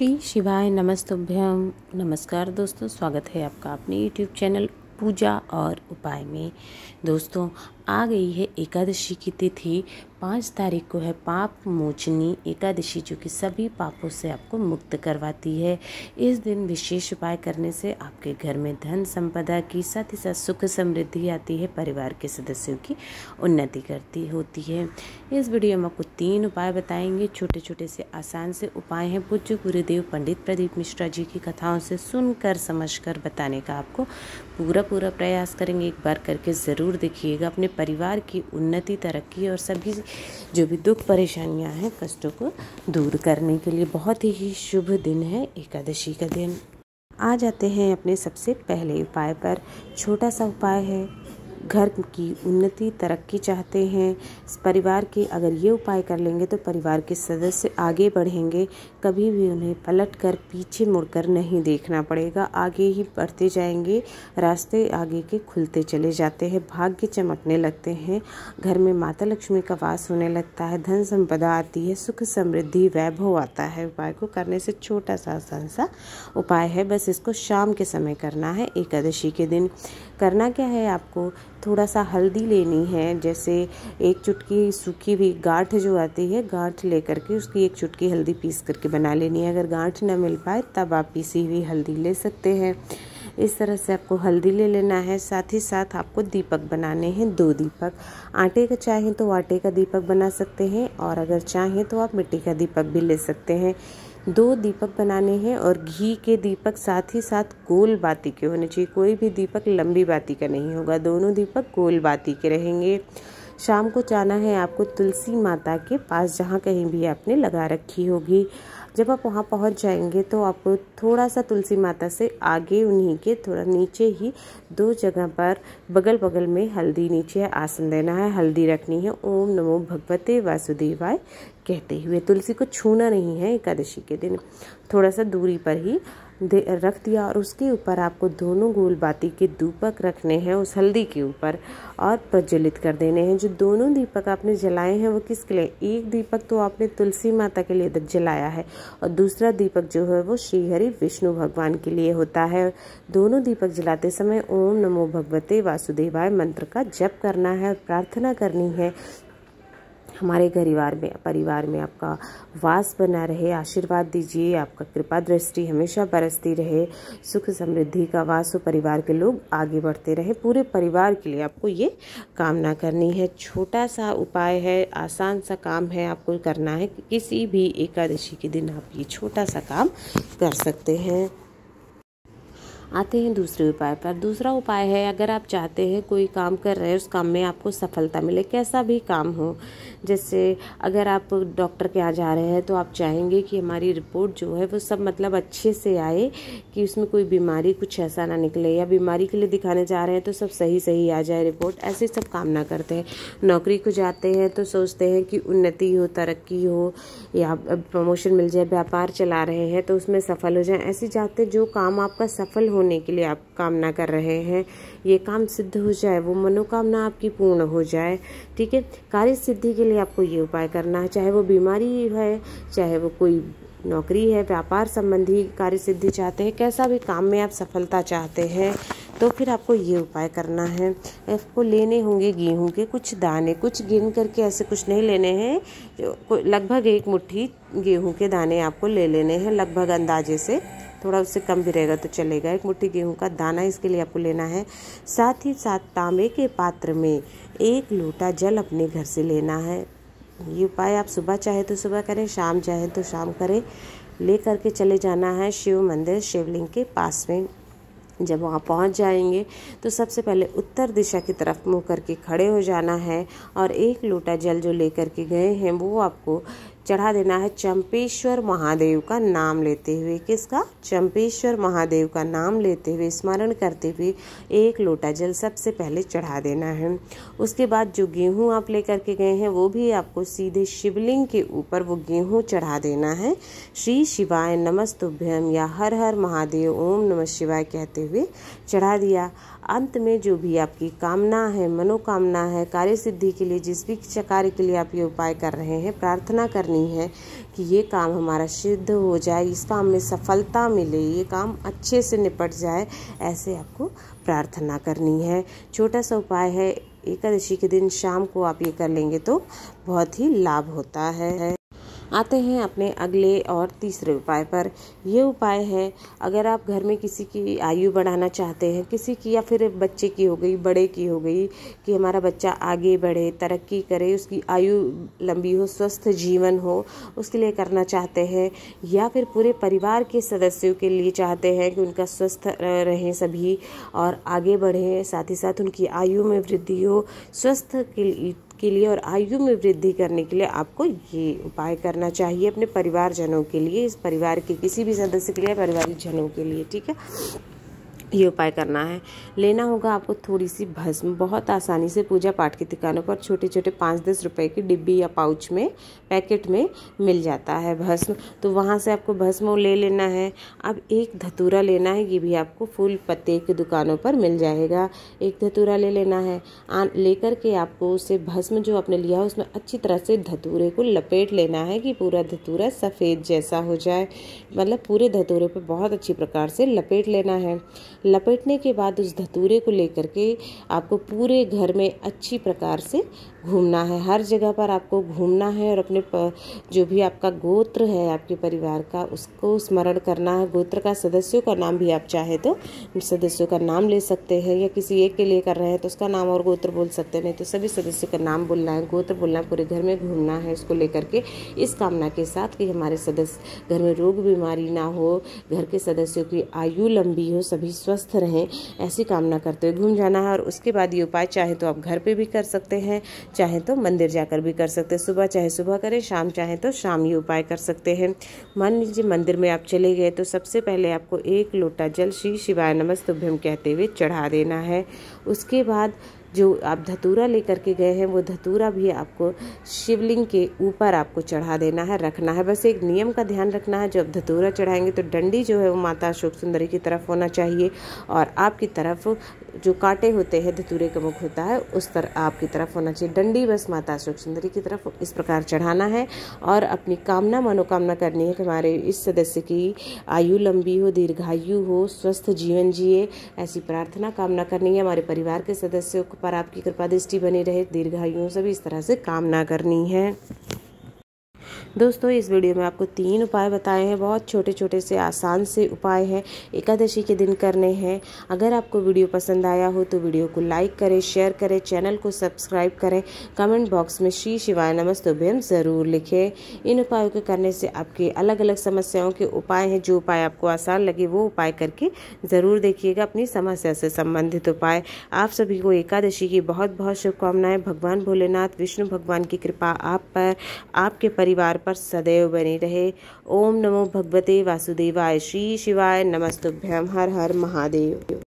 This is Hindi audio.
श्री शिवाय नमस्तुभ्यम नमस्कार दोस्तों, स्वागत है आपका अपने यूट्यूब चैनल पूजा और उपाय में। दोस्तों आ गई है एकादशी की तिथि। पाँच तारीख को है पाप मोचनी। एकादशी जो कि सभी पापों से आपको मुक्त करवाती है। इस दिन विशेष उपाय करने से आपके घर में धन संपदा की साथ ही साथ सुख समृद्धि आती है। परिवार के सदस्यों की उन्नति करती होती है। इस वीडियो में आपको तीन उपाय बताएँगे। छोटे छोटे से आसान से उपाय हैं। पूज्य गुरुदेव पंडित प्रदीप मिश्रा जी की कथाओं से सुनकर, समझकर बताने का आपको पूरा पूरा प्रयास करेंगे। एक बार करके ज़रूर देखिएगा अपने परिवार की उन्नति, तरक्की और सभी जो भी दुख परेशानियाँ हैं, कष्टों को दूर करने के लिए बहुत ही शुभ दिन है, एकादशी का दिन। आ जाते हैं अपने सबसे पहले उपाय पर। छोटा सा उपाय है घर की उन्नति, तरक्की चाहते हैं। परिवार के अगर ये उपाय कर लेंगे तो परिवार के सदस्य आगे बढ़ेंगे। कभी भी उन्हें पलट कर पीछे मुड़कर नहीं देखना पड़ेगा। आगे ही बढ़ते जाएँगे। रास्ते आगे के खुलते चले जाते हैं। भाग्य चमकने लगते हैं। घर में माता लक्ष्मी का वास होने लगता है। धन संपदा आती है। सुख समृद्धि, वैभव आता है। उपाय को करने से छोटा सा आसान सा उपाय है। बस इसको शाम के समय करना है। एकादशी के दिन। करना क्या है आपको? थोड़ा सा हल्दी लेनी है, जैसे एक चुटकी सूखी हुई गांठ जो आती है, गांठ लेकर के उसकी एक चुटकी हल्दी पीस करके बना लेनी है। अगर गांठ ना मिल पाए, तब आप पीसी हुई हल्दी ले सकते हैं। इस तरह से आपको हल्दी ले लेना है, साथ ही साथ आपको दीपक बनाने हैं, दो दीपक। आटे का चाहें तो आटे का दीपक बना सकते हैं, और अगर चाहें तो आप मिट्टी का दीपक भी ले सकते हैं। दो दीपक बनाने हैं और घी के दीपक साथ ही साथ गोल बाती के होने चाहिए। कोई भी दीपक लंबी बाती का नहीं होगा। दोनों दीपक गोल बाती के रहेंगे। शाम को जाना है आपको तुलसी माता के पास, जहाँ कहीं भी आपने लगा रखी होगी। जब आप वहाँ पहुँच जाएँगे तो आपको थोड़ा सा तुलसी माता से आगे उन्हीं के थोड़ा नीचे ही दो जगह पर बगल बगल में हल्दी नीचे आसन देना है, हल्दी रखनी है, ओम नमो भगवते वासुदेवाय कहते हुए। तुलसी को छूना नहीं है एकादशी के दिन। थोड़ा सा दूरी पर ही रख दिया और उसके ऊपर आपको दोनों गोल बाती के दीपक रखने हैं, उस हल्दी के ऊपर, और प्रज्वलित कर देने हैं। जो दोनों दीपक आपने जलाए हैं, वो किसके लिए? एक दीपक तो आपने तुलसी माता के लिए जलाया है, और दूसरा दीपक जो है, वो श्रीहरि विष्णु भगवान के लिए होता है। दोनों दीपक जलाते समय ओम नमो भगवते वासुदेवाय मंत्र का जप करना है, और प्रार्थना करनी है। हमारे परिवार में परिवार में आपका वास बना रहे, आशीर्वाद दीजिए, आपका कृपा दृष्टि हमेशा बरसती रहे, सुख समृद्धि का वास हो परिवार के लोग आगे बढ़ते रहे, पूरे परिवार के लिए आपको ये कामना करनी है। छोटा सा उपाय है, आसान सा काम है, आपको करना है कि किसी भी एकादशी के दिन आप ये छोटा सा काम कर सकते हैं। आते हैं दूसरे उपाय पर। दूसरा उपाय है, अगर आप चाहते हैं कोई काम कर रहे हैं, उस काम में आपको सफलता मिले, कैसा भी काम हो। जैसे अगर आप डॉक्टर के यहाँ जा रहे हैं तो आप चाहेंगे कि हमारी रिपोर्ट जो है, वो सब मतलब अच्छे से आए, कि उसमें कोई बीमारी कुछ ऐसा ना निकले, या बीमारी के लिए दिखाने जा रहे हैं तो सब सही सही आ जाए रिपोर्ट। ऐसे सब कामना करते हैं। नौकरी को जाते हैं तो सोचते हैं कि उन्नति हो, तरक्की हो, या प्रमोशन मिल जाए, व्यापार चला रहे हैं तो उसमें सफल हो जाए। ऐसे जाते जो काम आपका सफल होने के लिए आप कामना कर रहे हैं। ये काम सिद्ध हो जाए, वो मनोकामना आपकी पूर्ण हो जाए, ठीक है? कार्य सिद्धि के लिए आपको ये उपाय करना है चाहे वो बीमारी है, चाहे वो कोई नौकरी है, व्यापार संबंधी कार्य सिद्धि चाहते हैं, कैसा भी काम में आप सफलता चाहते हैं तो फिर आपको ये उपाय करना है। आपको लेने होंगे गेहूँ के कुछ दाने, कुछ गिन करके ऐसे कुछ नहीं लेने हैं लगभग एक मुट्ठी गेहूँ के दाने आपको ले लेने हैं, लगभग अंदाजे से। थोड़ा उससे कम भी रहेगा तो चलेगा। एक मुट्ठी गेहूँ का दाना इसके लिए आपको लेना है। साथ ही साथ तांबे के पात्र में एक लोटा जल अपने घर से लेना है। ये उपाय आप सुबह चाहे तो सुबह करें, शाम चाहे तो शाम करें। ले करके चले जाना है शिव मंदिर शिवलिंग के पास में। जब वहाँ पहुँच जाएँगे तो सबसे पहले उत्तर दिशा की तरफ़ मुँह करके खड़े हो जाना है और एक लोटा जल जो लेकर के गए हैं, वो आपको चढ़ा देना है चंपेश्वर महादेव का नाम लेते हुए। किसका? चंपेश्वर महादेव का नाम लेते हुए स्मरण करते हुए एक लोटा जल सबसे पहले चढ़ा देना है। उसके बाद जो गेहूँ आप लेकर के गए हैं, वो भी आपको सीधे शिवलिंग के ऊपर वो गेहूँ चढ़ा देना है। श्री शिवाय नमस्तुभ्यम या हर हर महादेव, ओम नमः शिवाय कहते हुए चढ़ा दिया। अंत में जो भी आपकी कामना है, मनोकामना है कार्य सिद्धि के लिए, जिस भी कार्य के लिए आप ये उपाय कर रहे हैं, प्रार्थना करनी है कि ये काम हमारा सिद्ध हो जाए, इस काम में सफलता मिले, ये काम अच्छे से निपट जाए, ऐसे आपको प्रार्थना करनी है। छोटा सा उपाय है, एकादशी के दिन शाम को आप ये कर लेंगे तो बहुत ही लाभ होता है। आते हैं अपने अगले और तीसरे उपाय पर। यह उपाय है, अगर आप घर में किसी की आयु बढ़ाना चाहते हैं, किसी की या फिर बच्चे की हो गई, बड़े की हो गई, कि हमारा बच्चा आगे बढ़े, तरक्की करे, उसकी आयु लंबी हो, स्वस्थ जीवन हो, उसके लिए करना चाहते हैं, या फिर पूरे परिवार के सदस्यों के लिए चाहते हैं कि उनका स्वस्थ रहें सभी और आगे बढ़ें, साथ ही साथ उनकी आयु में वृद्धि हो, स्वस्थ के के लिए और आयु में वृद्धि करने के लिए आपको ये उपाय करना चाहिए अपने परिवारजनों के लिए, इस परिवार के किसी भी सदस्य के लिए परिवारिक जनों के लिए, ठीक है? ये उपाय करना है। लेना होगा आपको थोड़ी सी भस्म, बहुत आसानी से पूजा पाठ की दुकानों पर छोटे छोटे पाँच दस रुपए की डिब्बी या पाउच में, पैकेट में मिल जाता है भस्म। तो वहाँ से आपको भस्म ले लेना है। अब एक धतूरा लेना है, ये भी आपको फूल पत्ते की दुकानों पर मिल जाएगा। एक धतूरा ले लेना है। लेकर के आपको उसे भस्म जो आपने लिया है, उसमें अच्छी तरह से धतूरे को लपेट लेना है कि पूरा धतूरा सफ़ेद जैसा हो जाए। मतलब पूरे धतूरे पर बहुत अच्छी प्रकार से लपेट लेना है। लपेटने के बाद उस धतूरे को लेकर के आपको पूरे घर में अच्छी प्रकार से घूमना है। हर जगह पर आपको घूमना है और अपने जो भी आपका गोत्र है, आपके परिवार का, उसको स्मरण करना है। गोत्र का सदस्यों का नाम भी आप चाहे तो सदस्यों का नाम ले सकते हैं या किसी एक के लिए कर रहे हैं तो उसका नाम और गोत्र बोल सकते हैं, नहीं तो सभी सदस्यों का नाम बोलना है, गोत्र बोलना, पूरे घर में घूमना है, उसको लेकर के इस कामना के साथ कि हमारे सदस्य, घर में रोग बीमारी ना हो, घर के सदस्यों की आयु लंबी हो, सभी रहें, ऐसी कामना करते हुए घूम जाना है और उसके बाद ये उपाय चाहे तो आप घर पर भी कर सकते हैं, चाहे तो मंदिर जाकर भी कर सकते हैं। सुबह चाहे सुबह करें, शाम चाहे तो शाम ये उपाय कर सकते हैं। मान लीजिए मंदिर में आप चले गए तो सबसे पहले आपको एक लोटा जल श्री शिवाय नमस्तुभ्यम कहते हुए चढ़ा देना है। उसके बाद जो आप धतूरा लेकर के गए हैं, वो धतूरा भी आपको शिवलिंग के ऊपर आपको चढ़ा देना है, रखना है। बस एक नियम का ध्यान रखना है, जब धतूरा चढ़ाएँगे तो डंडी जो है वो माता अशोक सुंदरी की तरफ़ होना चाहिए और आपकी तरफ़ जो कांटे होते हैं, धतूरे का मुख होता है, उस तरह आपकी तरफ़ होना चाहिए। डंडी बस माता अशोक सुंदरी की तरफ़ इस प्रकार चढ़ाना है और अपनी कामना, मनोकामना करनी है कि हमारे इस सदस्य की आयु लंबी हो, दीर्घायु हो, स्वस्थ जीवन जिए, ऐसी प्रार्थना, कामना करनी है। हमारे परिवार के सदस्यों पर आपकी कृपा दृष्टि बनी रहे दीर्घायु सभी इस तरह से कामना करनी है। दोस्तों, इस वीडियो में आपको तीन उपाय बताए हैं। बहुत छोटे छोटे से आसान से उपाय हैं। एकादशी के दिन करने हैं। अगर आपको वीडियो पसंद आया हो तो वीडियो को लाइक करें, शेयर करें, चैनल को सब्सक्राइब करें। कमेंट बॉक्स में श्री शिवाय नमस्तुभ्यम ज़रूर लिखें। इन उपायों के करने से आपके अलग अलग समस्याओं के उपाय हैं। जो उपाय आपको आसान लगे, वो उपाय करके ज़रूर देखिएगा अपनी समस्या से संबंधित उपाय। आप सभी को एकादशी की बहुत बहुत शुभकामनाएँ। भगवान भोलेनाथ, विष्णु भगवान की कृपा आप पर, आपके परिवार पर सदैव बनी रहे। ओम नमो भगवते वासुदेवाय। श्री शिवाय नमस्तुभ्यम हर हर महादेव।